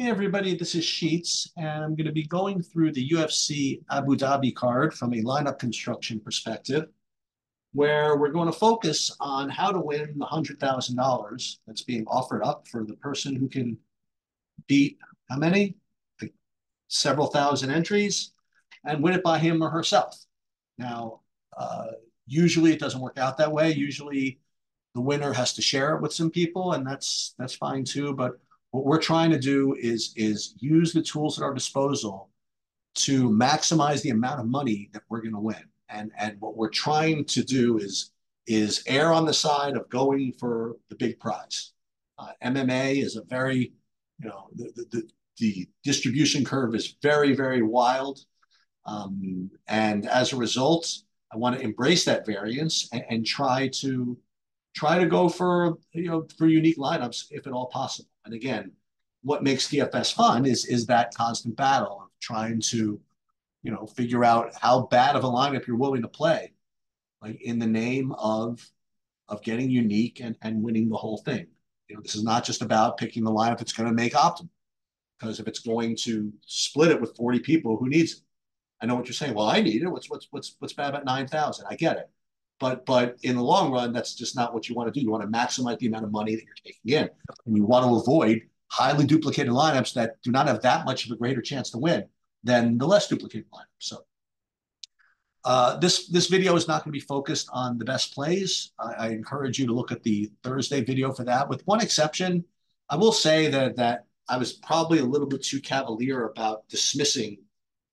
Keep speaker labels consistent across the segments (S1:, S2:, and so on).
S1: Hey everybody, this is Sheets, and I'm going to be going through the UFC Abu Dhabi card from a lineup construction perspective, where we're going to focus on how to win the $100,000 that's being offered up for the person who can beat how many? Like several thousand entries and win it by him or herself. Now, uh, usually it doesn't work out that way. Usually the winner has to share it with some people, and that's that's fine too. But what we're trying to do is is use the tools at our disposal to maximize the amount of money that we're going to win. And and what we're trying to do is is err on the side of going for the big prize. Uh, MMA is a very, you know, the, the, the distribution curve is very, very wild. Um, and as a result, I want to embrace that variance and, and, try to try to go for you know for unique lineups if at all possible. And again, what makes DFS fun is is that constant battle of trying to, you know, figure out how bad of a lineup you're willing to play, like in the name of of getting unique and, and winning the whole thing. You know, this is not just about picking the lineup that's going to make optimal. Because if it's going to split it with 40 people, who needs it? I know what you're saying. Well, I need it. What's what's what's what's bad about 9,000? I get it. But but in the long run, that's just not what you want to do. You want to maximize the amount of money that you're taking in, and you want to avoid highly duplicated lineups that do not have that much of a greater chance to win than the less duplicated lineups. So uh, this this video is not going to be focused on the best plays. I, I, encourage you to look at the Thursday video for that. With one exception, I will say that that I was probably a little bit too cavalier about dismissing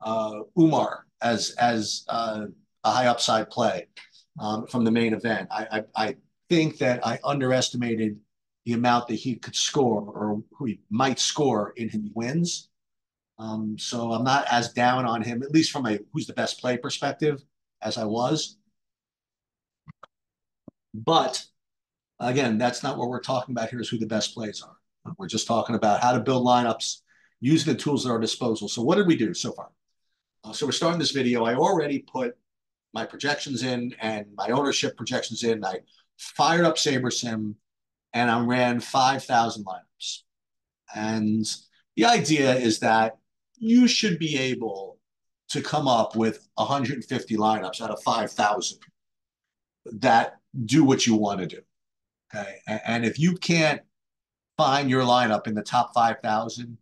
S1: uh, Umar as as uh, a high upside play um, from the main event. I, I, I think that I underestimated the amount that he could score or who he might score in his wins. Um, so I'm not as down on him, at least from a who's the best play perspective, as I was. But again, that's not what we're talking about here. Is who the best plays are. We're just talking about how to build lineups using the tools at our disposal. So what did we do so far? Uh, so we're starting this video. I already put my projections in and my ownership projections in. I fired up SaberSim and I ran 5,000 lineups. And the idea is that you should be able to come up with 150 lineups out of 5,000 that do what you want to do. Okay. And if you can't find your lineup in the top 5,000,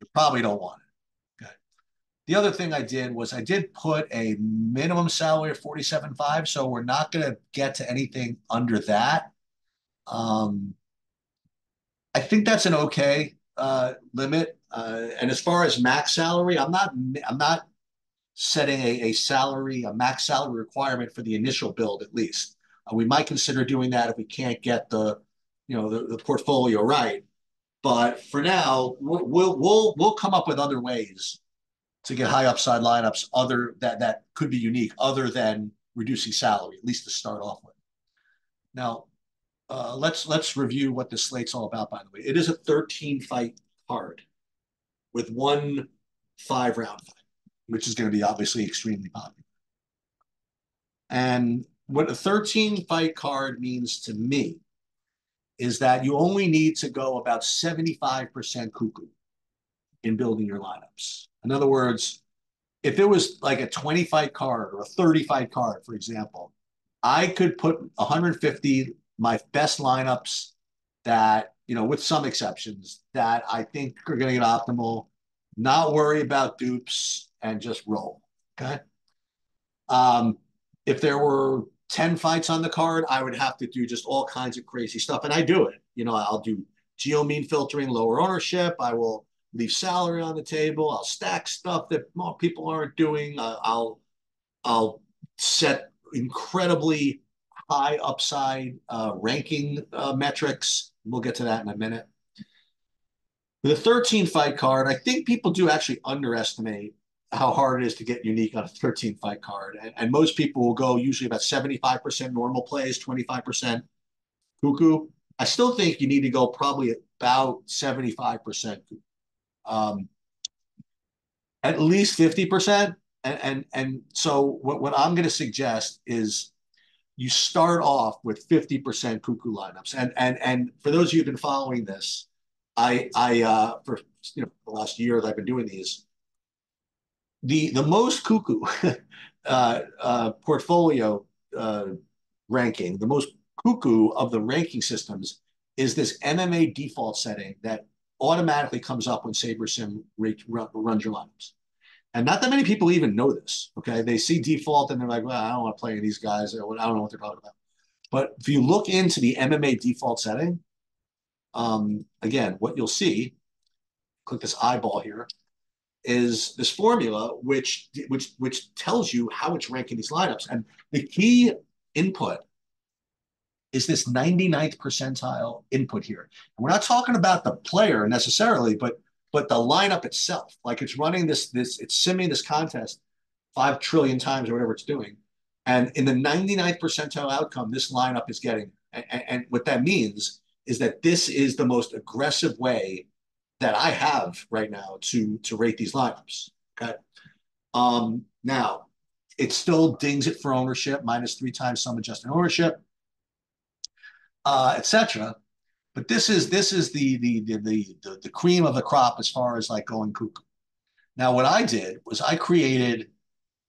S1: you probably don't want it. The other thing I did was I did put a minimum salary of 47.5, so we're not going to get to anything under that. Um, I think that's an okay uh, limit. Uh, and as far as max salary, I'm not I'm not setting a, a salary a max salary requirement for the initial build at least. Uh, we might consider doing that if we can't get the you know the, the portfolio right. But for now, we'll, we'll we'll we'll come up with other ways to get high upside lineups other that that could be unique other than reducing salary at least to start off with. Now uh, let's let's review what the slate's all about by the way. It is a 13 fight card with one five round fight which is going to be obviously extremely popular. And what a 13 fight card means to me is that you only need to go about 75% cuckoo in building your lineups in other words, if it was like a 20 fight card or a 30 fight card, for example, I could put 150 my best lineups that, you know, with some exceptions that I think are going to get optimal, not worry about dupes and just roll. Okay. Um, if there were 10 fights on the card, I would have to do just all kinds of crazy stuff. And I do it. You know, I'll do geo mean filtering, lower ownership. I will leave salary on the table. I'll stack stuff that more people aren't doing. Uh, I'll I'll set incredibly high upside uh, ranking uh, metrics. We'll get to that in a minute. The 13 fight card, I think people do actually underestimate how hard it is to get unique on a 13 fight card. And, and most people will go usually about 75% normal plays, 25% cuckoo. I still think you need to go probably about 75% cuckoo um, at least 50%. And, and, and so what, what I'm going to suggest is you start off with 50% cuckoo lineups. And, and, and for those of you who've been following this, I, I, uh, for, you know the last year that I've been doing these. The the most cuckoo uh, uh, portfolio uh, ranking, the most cuckoo of the ranking systems is this MMA default setting that automatically comes up when SaberSim runs your lineups. And not that many people even know this. Okay, they see default and they're like, "Well, I don't want to play these guys. I don't know what they're talking about." But if you look into the MMA default setting, um, again, what you'll see, click this eyeball here, is this formula which which which tells you how it's ranking these lineups. And the key input is this 99th percentile input here. And we're not talking about the player necessarily, but but the lineup itself, like it's running this this it's simming this contest five trillion times or whatever it's doing. And in the 99th percentile outcome, this lineup is getting. And, and what that means is that this is the most aggressive way that I have right now to to rate these lineups. Okay. Um, now it still dings it for ownership, minus three times some adjusted ownership, uh, etc. But this is this is the, the the the the cream of the crop as far as like going cuckoo. Now, what I did was I created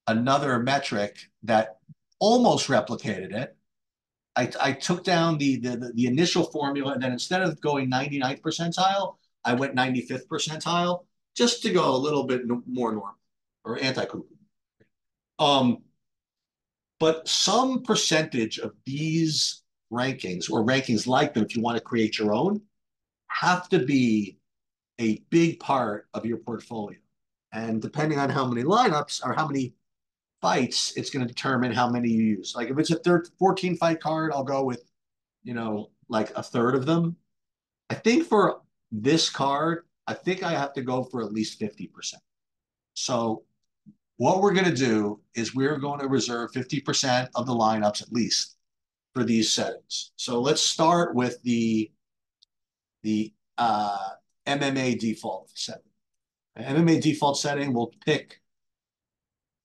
S1: another metric that almost replicated it. I, I took down the, the, the initial formula, and then instead of going 99th percentile, I went 95th percentile just to go a little bit more normal or anti-cuckoo. Um, but some percentage of these rankings or rankings like them, if you want to create your own, have to be a big part of your portfolio. And depending on how many lineups or how many fights, it's going to determine how many you use. Like if it's a third 14 fight card, I'll go with, you know, like a third of them. I think for this card, I think I have to go for at least 50%. So what we're going to do is we're going to reserve 50% of the lineups at least for these settings. So let's start with the, the uh, MMA default setting. MMA default setting, we'll pick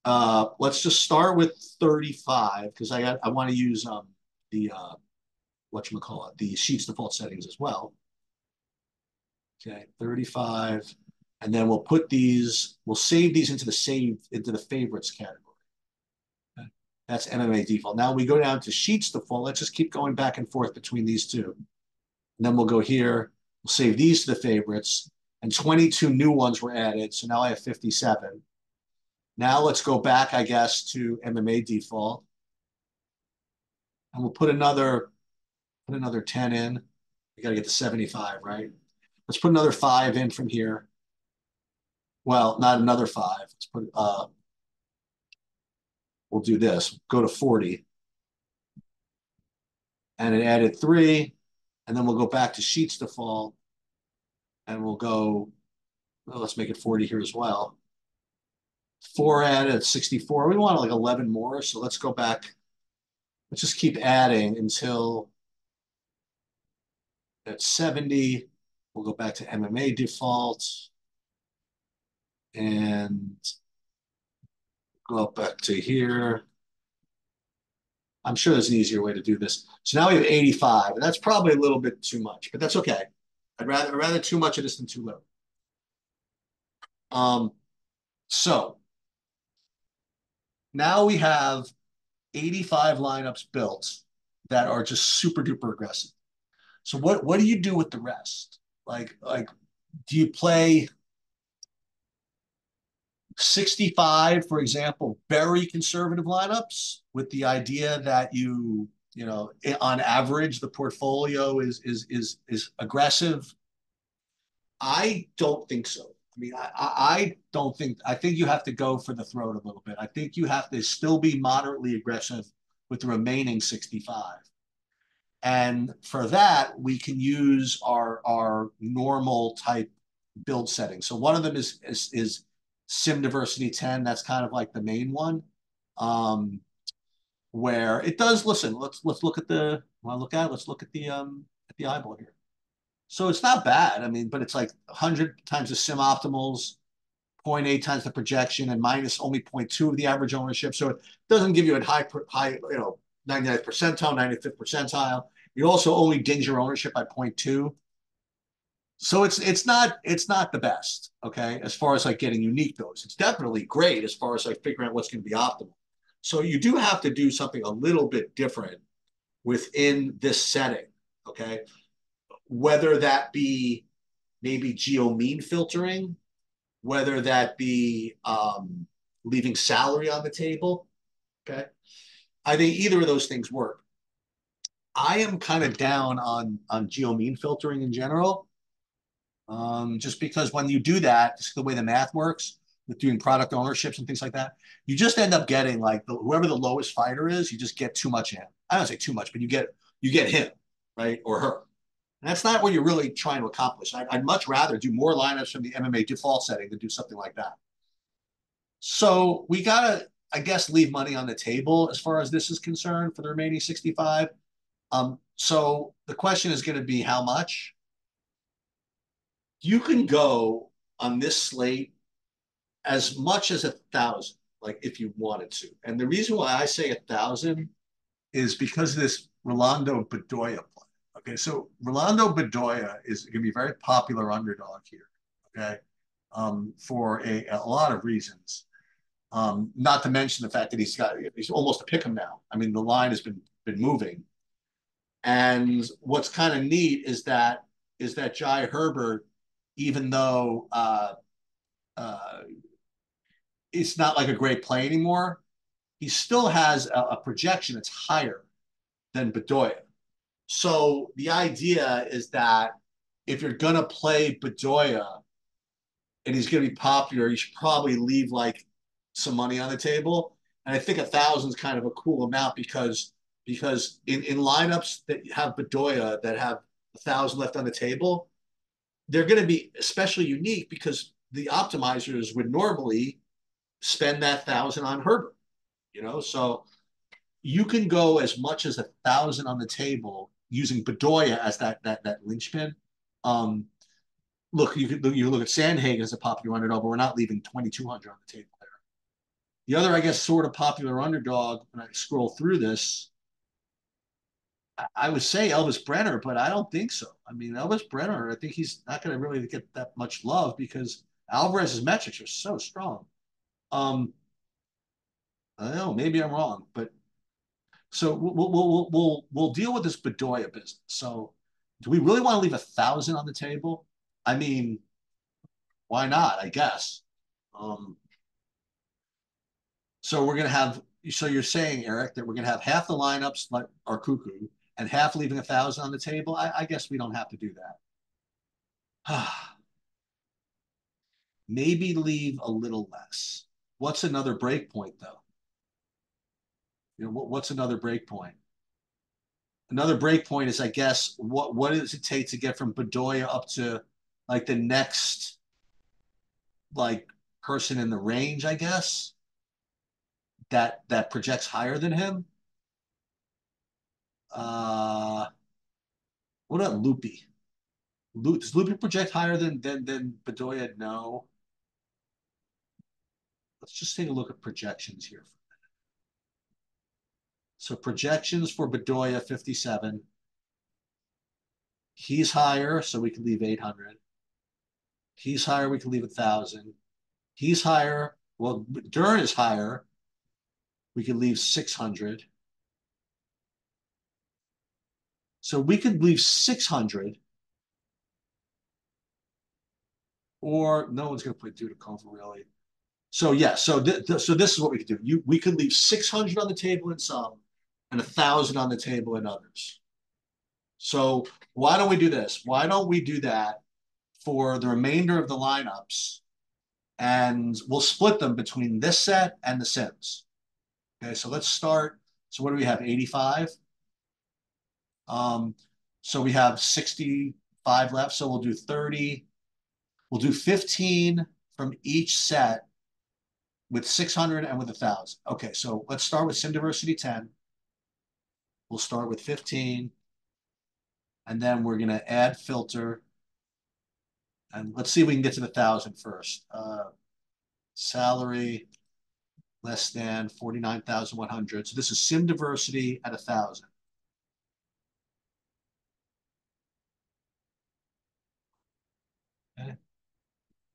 S1: uh, let's just start with 35 because I got, I want to use um, the uh, it, the sheets default settings as well. Okay, 35, and then we'll put these, we'll save these into the save into the favorites category. That's MMA default. Now we go down to sheets default. Let's just keep going back and forth between these two. And then we'll go here. We'll save these to the favorites. And 22 new ones were added. So now I have 57. Now let's go back, I guess, to MMA default. And we'll put another, put another 10 in. We got to get to 75, right? Let's put another five in from here. Well, not another five. Let's put, uh, we'll do this. Go to 40. And it added three. And then we'll go back to sheets default. And we'll go, well, let's make it 40 here as well four added 64. We want like 11 more. So let's go back. Let's just keep adding until at 70. We'll go back to MMA default and go up back to here. I'm sure there's an easier way to do this. So now we have 85, and that's probably a little bit too much, but that's okay. I'd rather, I'd rather too much of this than too little. Um, so now we have 85 lineups built that are just super duper aggressive. So what what do you do with the rest? Like like do you play 65 for example very conservative lineups with the idea that you you know eh, on average the portfolio is is is is aggressive i don't think so I mean, I, I don't think, I think you have to go for the throat a little bit. I think you have to still be moderately aggressive with the remaining 65. And for that, we can use our, our normal type build settings. So one of them is, is, is Sim Diversity 10. That's kind of like the main one. Um, where it does listen, let's let's look at the want to look at it, let's look at the um at the eyeball here. So it's not bad. I mean, but it's like 100 times the sim optimals, 0.8 times the projection, and minus only 0.2 of the average ownership. So it doesn't give you a high, high, you know, 99th percentile, 95th percentile. You also only dings your ownership by 0.2. So it's it's not it's not the best, okay, as far as like getting unique goes. It's definitely great as far as like figuring out what's going to be optimal. So you do have to do something a little bit different within this setting, okay? Whether that be maybe geo mean filtering, whether that be um, leaving salary on the table, okay? I think either of those things work. I am kind of down on on geo mean filtering in general, um, just because when you do that, just the way the math works with doing product ownerships and things like that, you just end up getting like the, whoever the lowest fighter is, you just get too much in. I don't say too much, but you get you get him right or her. And that's not what you're really trying to accomplish. I, I'd much rather do more lineups from the MMA default setting than do something like that. So we gotta, I guess, leave money on the table as far as this is concerned for the remaining 65. Um, so the question is going to be how much? You can go on this slate as much as a thousand, like if you wanted to. And the reason why I say a thousand is because of this Rolando Bedoya play. Okay, so Rolando Bedoya is going to be a very popular underdog here. Okay, um, for a, a lot of reasons. Um, not to mention the fact that he's got he's almost a pick him now. I mean, the line has been been moving. And what's kind of neat is that is that Jai Herbert, even though uh, uh, it's not like a great play anymore, he still has a, a projection that's higher than Bedoya. So the idea is that if you're gonna play Bedoya and he's gonna be popular, you should probably leave like some money on the table. And I think a thousand is kind of a cool amount because because in, in lineups that have Bedoya that have a thousand left on the table, they're going to be especially unique because the optimizers would normally spend that thousand on Herbert, you know. So you can go as much as a thousand on the table using Bedoya as that that that linchpin. Um, look, you could you look at Sandhagen as a popular underdog, but we're not leaving twenty two hundred on the table there. The other, I guess, sort of popular underdog, when I scroll through this, I would say Elves Brener, but I don't think so. I mean, Elves Brener, I think he's not going to really get that much love because Alvarez's metrics are so strong. Um, I don't know, maybe I'm wrong, but so we'll we'll we'll we'll deal with this Bedoya business. So, do we really want to leave a thousand on the table? I mean, why not? I guess. Um, so we're going to have. So you're saying, Eric, that we're going to have half the lineups like are cuckoo and half leaving a thousand on the table. I, I guess we don't have to do that. Maybe leave a little less. What's another break point, though? You know, what, what's another break point? Another break point is, I guess, what what does it take to get from Bedoya up to like the next like person in the range, I guess that that projects higher than him. Uh, what about Loopy? Does Loopy project higher than than than Bedoya? No. Let's just take a look at projections here. for a minute. So projections for Bedoya 57. He's higher, so we can leave 800. He's higher, we can leave 1,000. He's higher. Well, Dern is higher, we could leave 600. So we could leave 600 or no one's going to put Dudakova really. So yeah, so th th so this is what we could do. You we could leave 600 on the table in some and a thousand on the table in others. So why don't we do this? Why don't we do that for the remainder of the lineups and we'll split them between this set and the Sims. Okay, so let's start. So what do we have? 85. Um, so we have 65 left. So we'll do 30. We'll do 15 from each set with 600 and with 1,000. Okay, so let's start with Sim Diversity 10. We'll start with 15. And then we're going to add filter. And let's see if we can get to the 1,000 first. Uh, salary less than 49,100. So this is sim diversity at 1,000.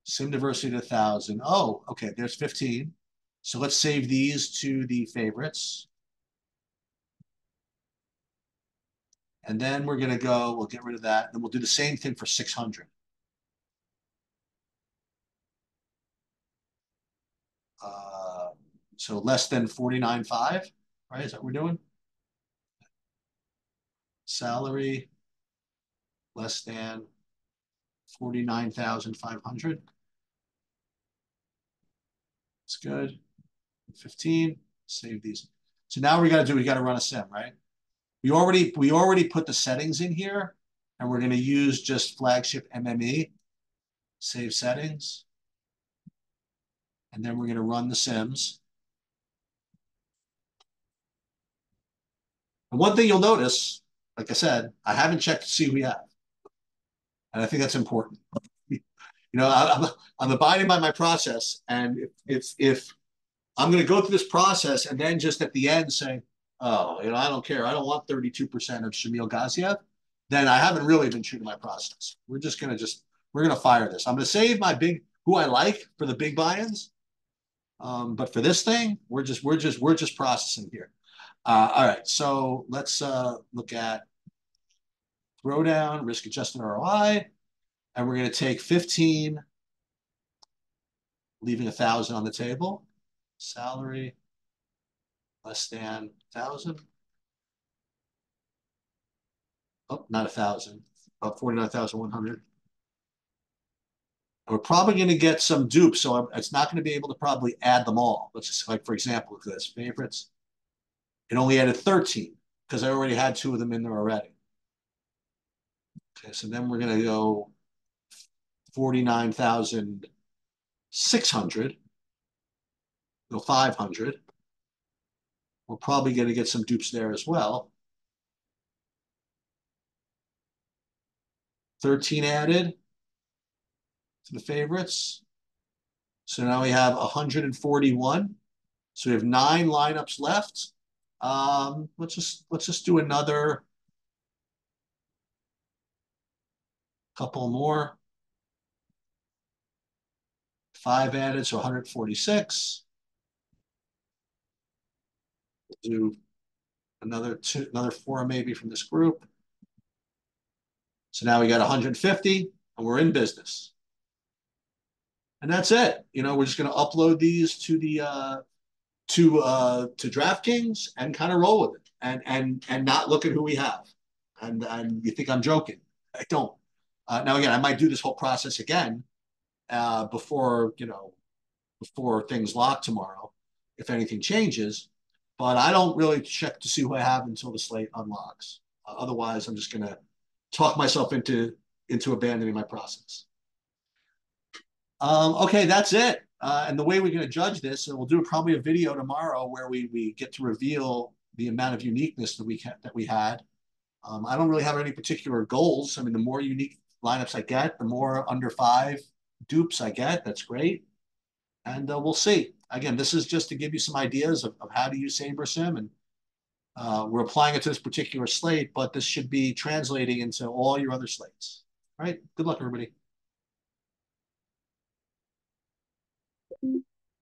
S1: Sim diversity to 1,000. Oh, okay, there's 15. So let's save these to the favorites. And then we're going to go, we'll get rid of that. And we'll do the same thing for 600. Uh, so less than 49.5, right? Is that what we're doing? Salary less than 49,500. That's good. 15, save these. So now we got to do, we got to run a sim, right? We already, we already put the settings in here and we're going to use just flagship MME, save settings. And then we're going to run the sims. And one thing you'll notice, like I said, I haven't checked to see who we have. And I think that's important. You know, I'm, I'm abiding by my process. And if, if, if I'm going to go through this process and then just at the end say, oh, you know, I don't care. I don't want 32% of Shamil Gaziev. Then I haven't really been true to my process. We're just going to just, we're going to fire this. I'm going to save my big, who I like for the big buy-ins. Um, but for this thing, we're just, we're just, we're just processing here. Uh, all right. So let's uh, look at throwdown, risk adjusted ROI. And we're going to take 15, leaving a thousand on the table. Salary less than thousand. Oh, not a thousand, about 49,100. We're probably going to get some dupes, so it's not going to be able to probably add them all. Let's just like, for example, look at this, favorites. It only added 13 because I already had two of them in there already. Okay, so then we're going to go 49,600. Go 500. We're probably going to get some dupes there as well. 13 added to the favorites. So now we have 141. So we have nine lineups left. Um, let's just let's just do another couple more. Five added, so 146. We'll do another two, another four maybe from this group. So now we got 150 and we're in business. And that's it. You know, we're just going to upload these to the uh, to uh, to DraftKings and kind of roll with it and and and not look at who we have. And and you think I'm joking? I don't. Uh, now, again, I might do this whole process again uh, before you know before things lock tomorrow, if anything changes. But I don't really check to see who I have until the slate unlocks. Uh, otherwise, I'm just going to talk myself into into abandoning my process. Um, okay, that's it. Uh, and the way we're going to judge this, and we'll do probably a video tomorrow where we we get to reveal the amount of uniqueness that we that we had. Um, I don't really have any particular goals. I mean, the more unique lineups I get, the more under five dupes I get. That's great. And uh, we'll see. Again, this is just to give you some ideas of, of how to use SaberSim. And uh, we're applying it to this particular slate, but this should be translating into all your other slates. All right. Good luck, everybody.